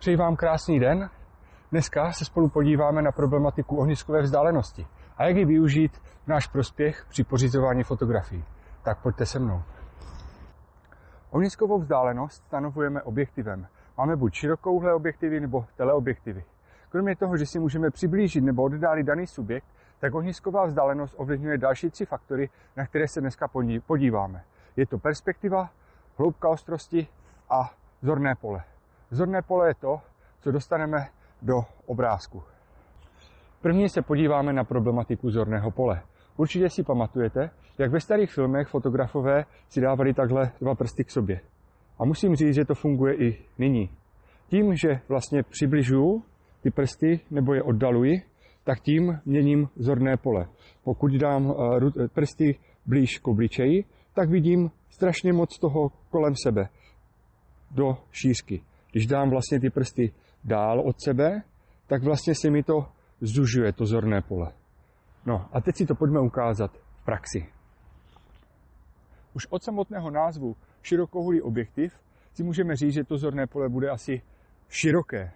Přeji vám krásný den. Dneska se spolu podíváme na problematiku ohniskové vzdálenosti a jak ji využít v náš prospěch při pořizování fotografií. Tak pojďte se mnou. Ohniskovou vzdálenost stanovujeme objektivem. Máme buď širokouhlé objektivy nebo teleobjektivy. Kromě toho, že si můžeme přiblížit nebo oddálit daný subjekt, tak ohnisková vzdálenost ovlivňuje další tři faktory, na které se dneska podíváme. Je to perspektiva, hloubka ostrosti a zorné pole. Zorné pole je to, co dostaneme do obrázku. První se podíváme na problematiku zorného pole. Určitě si pamatujete, jak ve starých filmech fotografové si dávali takhle dva prsty k sobě. A musím říct, že to funguje i nyní. Tím, že vlastně přibližuju ty prsty nebo je oddaluji, tak tím měním zorné pole. Pokud dám eh, prsty blíž k obličeji, tak vidím strašně moc toho kolem sebe do šířky. Když dám vlastně ty prsty dál od sebe, tak vlastně se mi to zužuje, to zorné pole. No a teď si to pojďme ukázat v praxi. Už od samotného názvu širokouhlý objektiv si můžeme říct, že to zorné pole bude asi široké.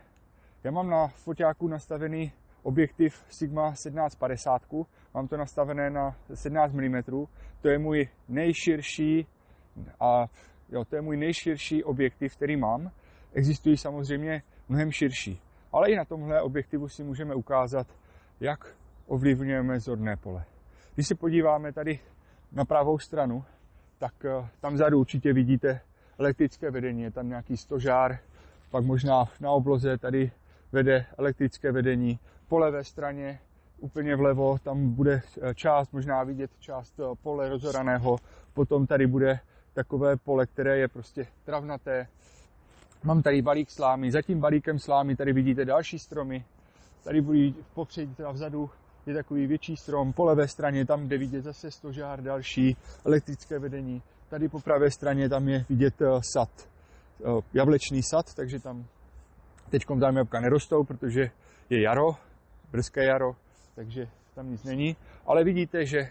Já mám na foťáku nastavený objektiv Sigma 1750, mám to nastavené na 17 mm, to je můj nejširší a jo, to je můj nejširší objektiv, který mám. Existují samozřejmě mnohem širší. Ale i na tomhle objektivu si můžeme ukázat, jak ovlivňujeme zorné pole. Když se podíváme tady na pravou stranu, tak eh, tam vzadu určitě vidíte elektrické vedení. Je tam nějaký stožár, pak možná na obloze tady vede elektrické vedení. Po levé straně, úplně vlevo, tam bude eh, část, možná vidět část eh, pole rozoraného. Potom tady bude takové pole, které je prostě travnaté. Mám tady balík slámy, za tím balíkem slámy tady vidíte další stromy. Tady bude v popředí, teda vzadu, je takový větší strom. Po levé straně, tam kde vidět zase stožár, další elektrické vedení. Tady po pravé straně tam je vidět eh, sad, jablečný sad, takže tam Teď tam jabka nerostou, protože je jaro, brzké jaro, takže tam nic není. Ale vidíte, že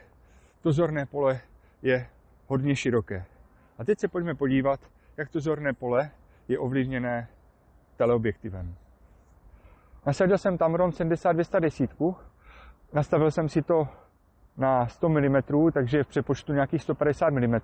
to zorné pole je hodně široké. A teď se pojďme podívat, jak to zorné pole je ovlivněné teleobjektivem. Nasadil jsem Tamron 70-210, nastavil jsem si to na 100 mm, takže v přepočtu nějakých 150 mm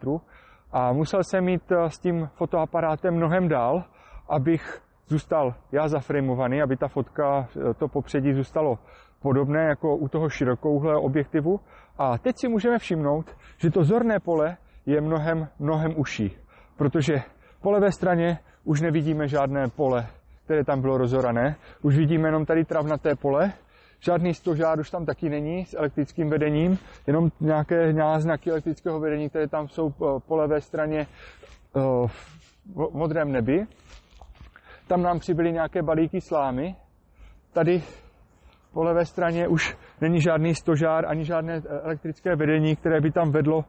a musel jsem mít eh, s tím fotoaparátem mnohem dál, abych zůstal já zaframovaný, aby ta fotka, eh, to popředí zůstalo podobné jako u toho širokouhle objektivu. A teď si můžeme všimnout, že to zorné pole je mnohem, mnohem uší, protože po levé straně už nevidíme žádné pole, které tam bylo rozorané, už vidíme jenom tady travnaté pole, žádný stožár už tam taky není s elektrickým vedením, jenom nějaké náznaky elektrického vedení, které tam jsou eh, po levé straně eh, v modrém nebi. Tam nám přibyly nějaké balíky slámy. Tady po levé straně už není žádný stožár ani žádné eh, elektrické vedení, které by tam vedlo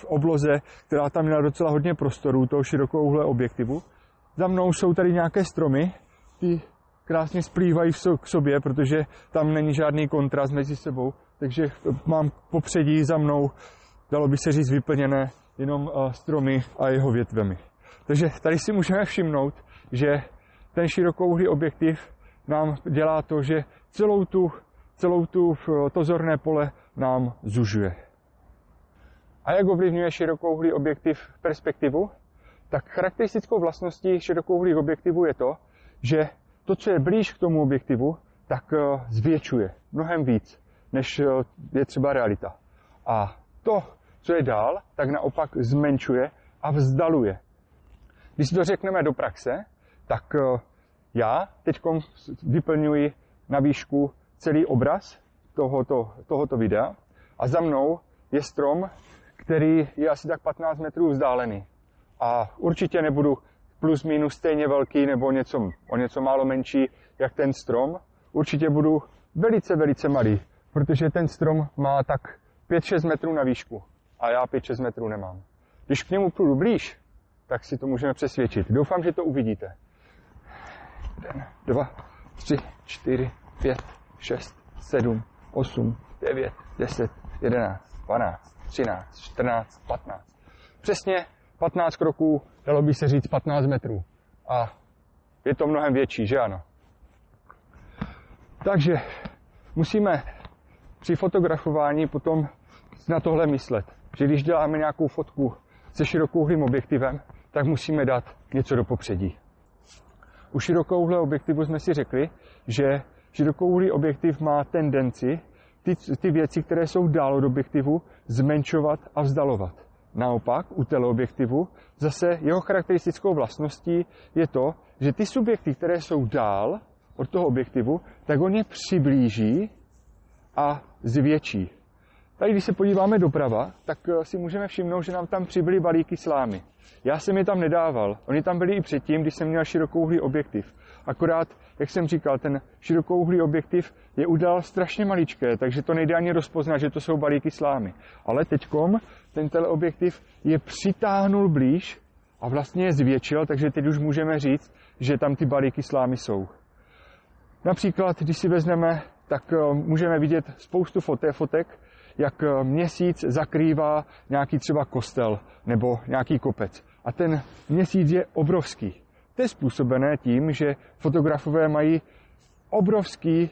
v obloze, která tam měla docela hodně prostoru, toho širokouhle objektivu. Za mnou jsou tady nějaké stromy, ty krásně splývají k sobě, protože tam není žádný kontrast mezi sebou, takže mám popředí za mnou, dalo by se říct, vyplněné jenom eh, stromy a jeho větvemi. Takže tady si můžeme všimnout, že ten širokouhlý objektiv nám dělá to, že celou tu, celou tu to zorné pole nám zužuje. A jak ovlivňuje širokouhlý objektiv perspektivu? Tak charakteristickou vlastností širokouhlých objektivů je to, že to, co je blíž k tomu objektivu, tak eh, zvětšuje mnohem víc, než eh, je třeba realita. A to, co je dál, tak naopak zmenšuje a vzdaluje. Když to řekneme do praxe, tak eh, já teď vyplňuji na výšku celý obraz tohoto, tohoto videa a za mnou je strom, který je asi tak 15 metrů vzdálený. A určitě nebudu plus minus stejně velký nebo něco, o něco málo menší jak ten strom. Určitě budu velice, velice malý, protože ten strom má tak 5-6 metrů na výšku a já 5-6 metrů nemám. Když k němu půjdu blíž, tak si to můžeme přesvědčit. Doufám, že to uvidíte. 1, 2, 3, 4, 5, 6, 7, 8, 9, 10, 11, 12, 13, 14, 15. Přesně 15 kroků, dalo by se říct 15 metrů. A je to mnohem větší, že ano? Takže musíme při fotografování potom na tohle myslet, že když děláme nějakou fotku se širokouhlým objektivem, tak musíme dát něco do popředí. U širokouhlého objektivu jsme si řekli, že širokouhlý objektiv má tendenci ty, ty věci, které jsou dál od objektivu, zmenšovat a vzdalovat. Naopak u teleobjektivu zase jeho charakteristickou vlastností je to, že ty subjekty, které jsou dál od toho objektivu, tak on je přiblíží a zvětší. Tady, když se podíváme doprava, tak eh, si můžeme všimnout, že nám tam přibyly balíky slámy. Já jsem je tam nedával. Oni tam byli i předtím, když jsem měl širokouhlý objektiv. Akorát, jak jsem říkal, ten širokouhlý objektiv je udal strašně maličké, takže to nejde ani rozpoznat, že to jsou balíky slámy. Ale teďkom ten teleobjektiv je přitáhnul blíž a vlastně je zvětšil, takže teď už můžeme říct, že tam ty balíky slámy jsou. Například, když si vezmeme, tak eh, můžeme vidět spoustu foté, fotek, jak eh, měsíc zakrývá nějaký třeba kostel nebo nějaký kopec. A ten měsíc je obrovský. To je způsobené tím, že fotografové mají obrovský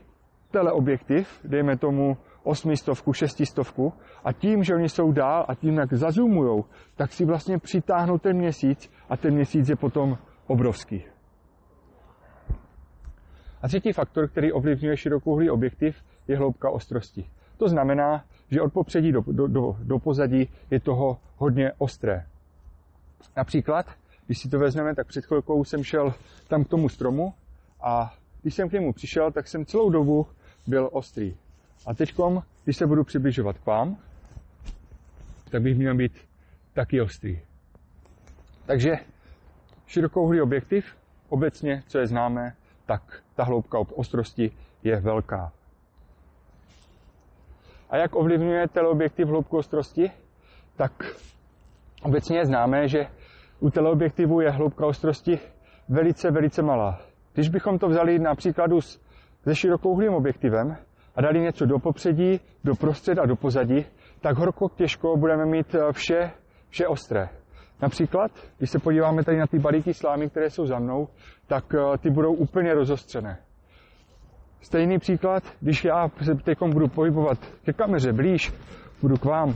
teleobjektiv, dejme tomu osmistovku, šestistovku, a tím, že oni jsou dál a tím, jak zazumujou, tak si vlastně přitáhnou ten měsíc a ten měsíc je potom obrovský. A třetí faktor, který ovlivňuje širokouhlý objektiv, je hloubka ostrosti. To znamená, že od popředí do, do, do, do pozadí je toho hodně ostré. Například, když si to vezmeme, tak před chvilkou jsem šel tam k tomu stromu a když jsem k němu přišel, tak jsem celou dobu byl ostrý. A teď, když se budu přibližovat k vám, tak bych měl být taky ostrý. Takže širokouhlý objektiv, obecně, co je známé, tak ta hloubka ostrosti je velká. A jak ovlivňuje teleobjektiv hloubku ostrosti? Tak obecně je známé, že u teleobjektivu je hloubka ostrosti velice, velice malá. Když bychom to vzali na příkladu se širokouhlým objektivem a dali něco do popředí, do prostřed a do pozadí, tak horko těžko budeme mít eh, vše, vše ostré. Například, když se podíváme tady na ty balíky slámy, které jsou za mnou, tak eh, ty budou úplně rozostřené. Stejný příklad, když já se teď budu pohybovat ke kameře blíž, budu k vám,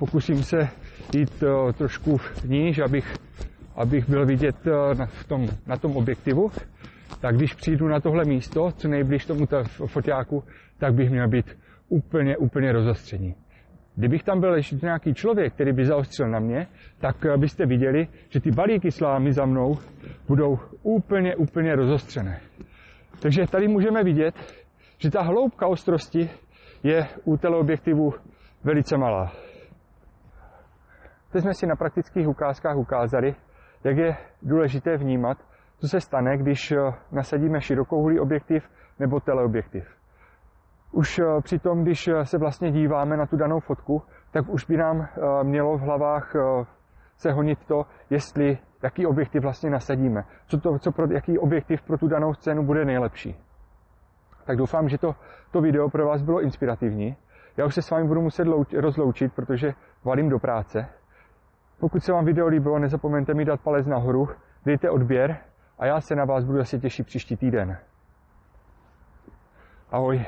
pokusím se jít uh, trošku níž, abych, abych byl vidět na, v tom, na tom objektivu, tak když přijdu na tohle místo, co nejblíž tomu foťáku, tak bych měl být úplně, úplně rozostřený. Kdybych tam byl ještě nějaký člověk, který by zaostřil na mě, tak uh, byste viděli, že ty balíky slámy za mnou budou úplně, úplně rozostřené. Takže tady můžeme vidět, že ta hloubka ostrosti je u teleobjektivu velice malá. Teď jsme si na praktických ukázkách ukázali, jak je důležité vnímat, co se stane, když eh, nasadíme širokouhlý objektiv nebo teleobjektiv. Už eh, při tom, když eh, se vlastně díváme na tu danou fotku, tak už by nám mělo v hlavách se honit to, jestli jaký objektiv vlastně nasadíme, co to, co pro, jaký objektiv pro tu danou scénu bude nejlepší. Tak doufám, že to, to video pro vás bylo inspirativní. Já už se s vámi budu muset louč, rozloučit, protože valím do práce. Pokud se vám video líbilo, nezapomeňte mi dát palec nahoru, dejte odběr a já se na vás budu asi těšit příští týden. Ahoj.